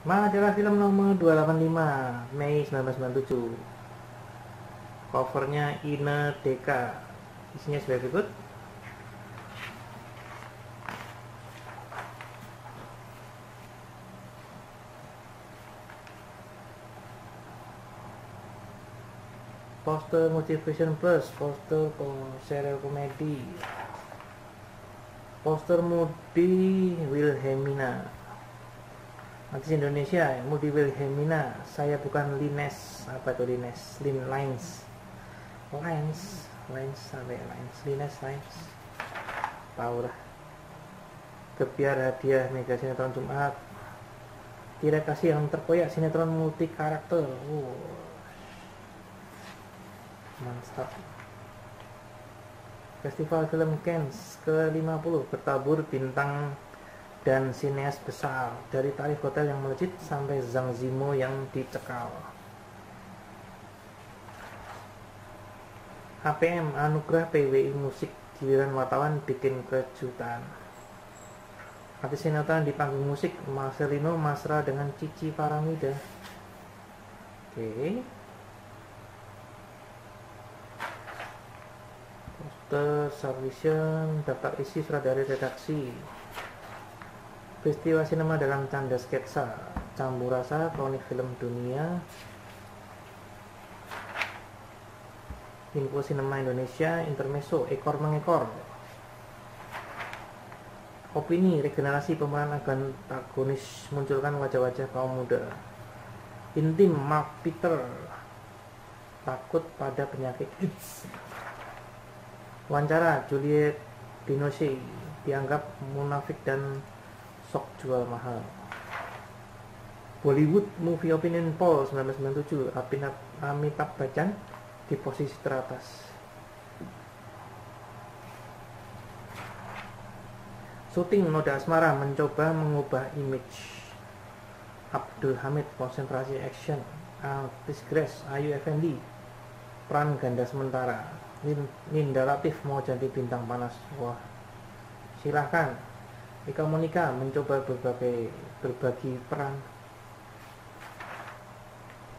Majalah film nomor 285 Mei 1997 Covernya Ine Deka. Isinya sebagai berikut. Poster Motivation Plus Poster serial komedi. Poster Moody Wilhelmina Artis Indonesia Moody Wilhelmina. Saya bukan Lines Apa itu Lines? Lin Lines. Lines Lines sampai Lines. Lines Lines. Tahu lah. Kebiar hadiah Mega Sinetron Jumat. Tidak kasih yang terkoyak sinetron multi karakter. Oh. Mantap. Festival Film Cannes ke-50 bertabur bintang dan sineas besar dari tarif hotel yang melejit sampai Zhang Zimo yang dicekal. HPM Anugerah PWI Musik giliran wartawan bikin kejutan. Artis sinetron di panggung musik Marcelino Masra dengan Cici Paramida. Oke. Okay. Poster submission daftar isi surat dari redaksi peristiwa sinema dalam tanda sketsa campur rasa kronik film dunia. Info sinema Indonesia intermezzo ekor mengekor. Opini regenerasi pemeran antagonis munculkan wajah-wajah kaum muda. Intim Mark Peter takut pada penyakit AIDS. Wawancara Juliet Binoche dianggap munafik dan sok jual mahal. Bollywood Movie Opinion Poll 1997 Amitabh Bachchan di posisi teratas. Syuting Noda Asmara mencoba mengubah image. Abdul Hamid konsentrasi action. Artis Grace Ayu Effendi peran ganda sementara. Ninda Latif mau jadi bintang panas. Wah silahkan Ika Monika mencoba berbagai berbagi peran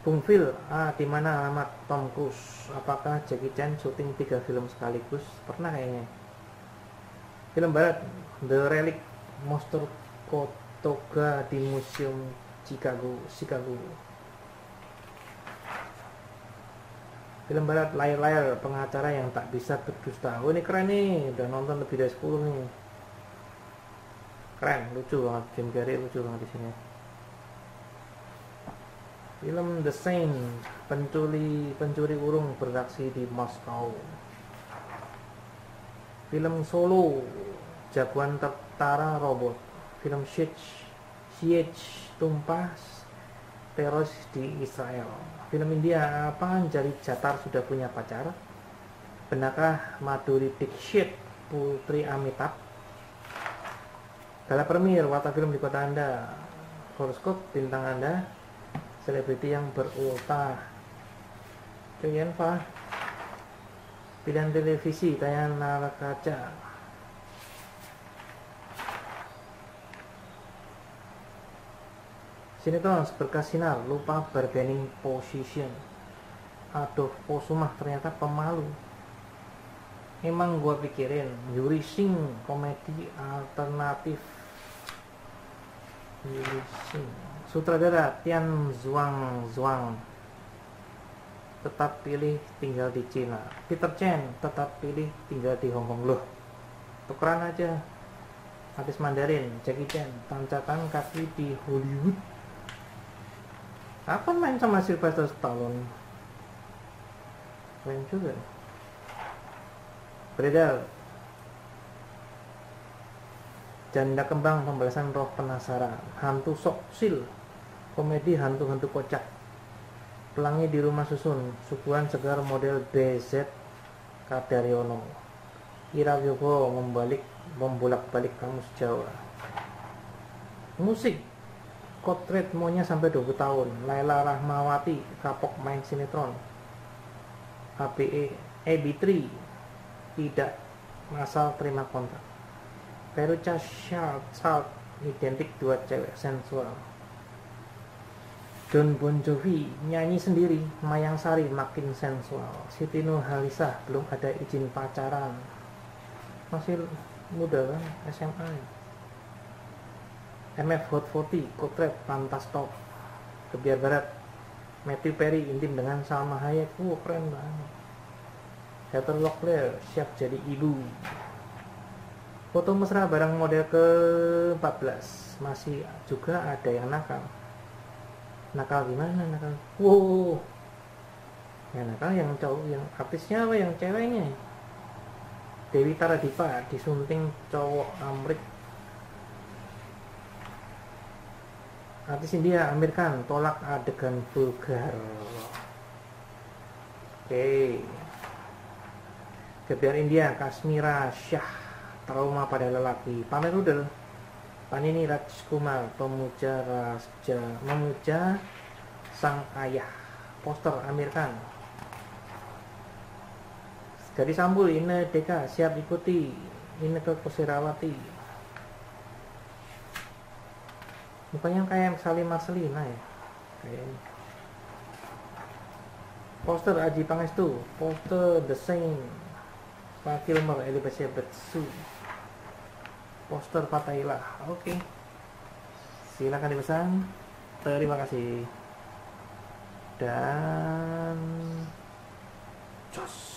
Bung Phil, ah di mana alamat Tom Cruise? Apakah Jackie Chan syuting tiga film sekaligus? Pernah kayaknya. Film barat The Relic Monster Kotoga di Museum Chicago, Chicago. film barat layar-layar pengacara yang tak bisa berdusta oh ini keren nih udah nonton lebih dari 10 nih keren lucu banget. Jim Carrey lucu banget di sini. Film The Saint pencuri pencuri urung beraksi di Moskow film Solo jagoan tertara robot. Film Siege Siege tumpas teroris di Israel. Film India apa? Jari Jatar sudah punya pacar. Benarkah Maduri Dixit Putri Amitabh Gala Premier watak film di kota Anda horoskop bintang Anda selebriti yang berultah Joyen Fa pilihan televisi tayangan nara kaca Sinetron berkas sinar lupa bargaining position. Aduh, Posumah ternyata pemalu. Emang gue pikirin Yuri Sing komedi alternatif. Sutradara Tian Zuang Zuang tetap pilih tinggal di Cina. Peter Chen tetap pilih tinggal di Hong Kong loh. Tukeran aja. Artis Mandarin, Jackie Chan, tancatan kaki di Hollywood apa main sama Sylvester Stallone keren juga beredar janda kembang pembalasan roh penasaran. Hantu sok sil. Komedi hantu-hantu kocak. Pelangi di rumah susun. Suguhan segar model BZ Kadaryono. Ira Yogo membalik membolak-balik kamus Jawa. Musik. Kotret maunya sampai 20 tahun. Laila Rahmawati kapok main sinetron. HPE EB3 tidak masal terima kontrak Peruca Salt Salt identik dua cewek sensual. John Bon Jovi nyanyi sendiri Mayang Sari makin sensual. Siti Nurhalisah belum ada izin pacaran. Masih muda kan SMA MF Hot 40 Kotret Pantas Top Kebiar Barat. Matthew Perry intim dengan Salma Hayek wow keren banget. Heather Locklear siap jadi ibu foto mesra barang model ke 14 masih juga ada yang nakal. Nakal gimana nakal? Wow. Yang nakal yang cowok yang artisnya apa yang ceweknya? Dewi Taradipa disunting cowok Amrik. Artis India Amir Khan tolak adegan vulgar. Oke. Okay. Gebiar India Kasmira Syah trauma pada lelaki. Pamer udel. Panini Rajkumar pemuja raja memuja sang ayah. Poster Amir Khan. Gadis Sambul Ine Deka siap ikuti Ine ke Kusirawati. Mukanya kayak Salim Marcelina ya. Kayaknya Poster Aji Pangestu. Poster The Same Pak Kilmer Elizabeth Betsu poster Fatailah oke. Okay. silakan dipesan. Terima kasih. Dan jos